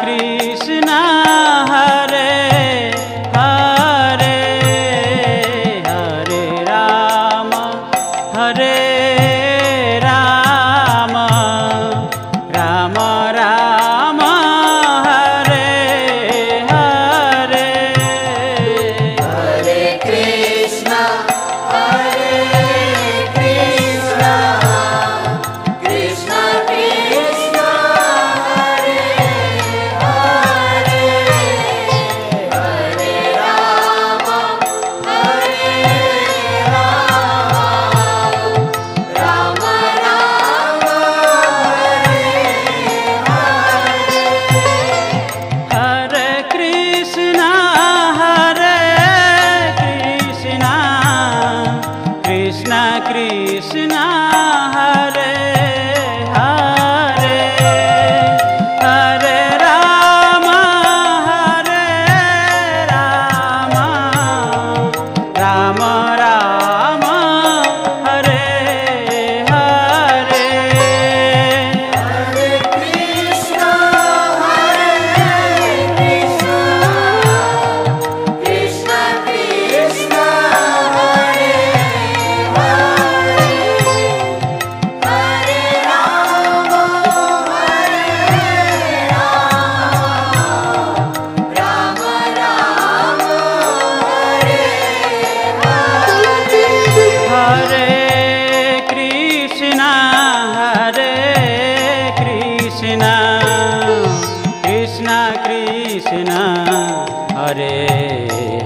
कृष्ण हर कृष्णा हरे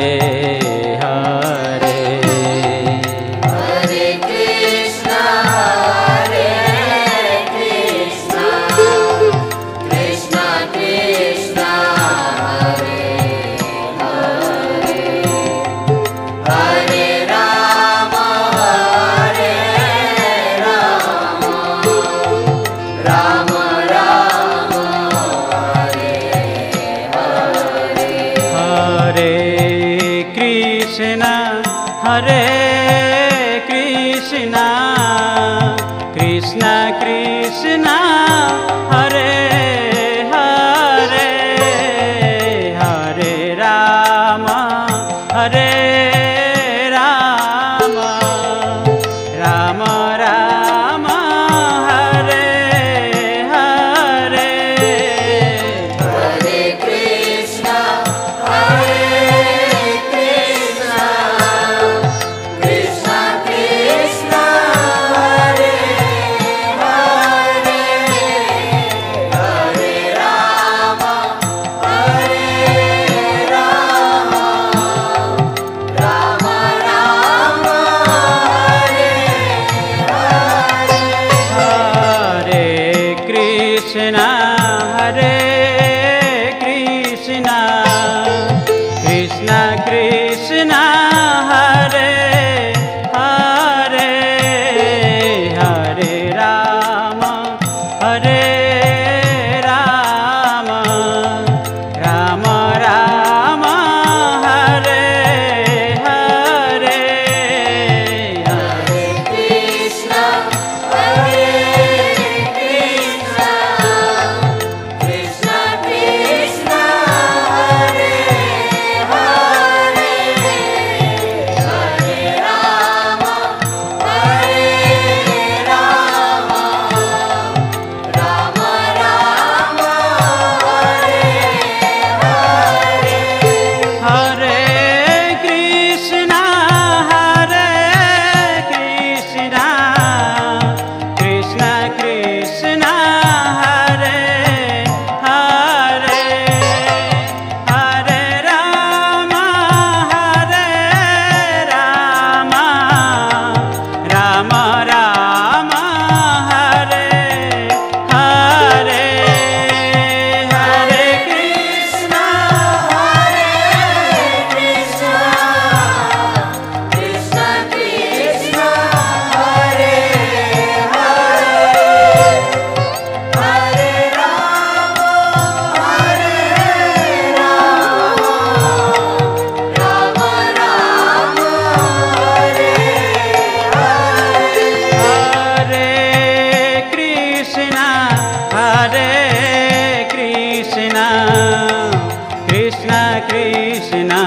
कृष्ण कृष्ण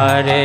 अरे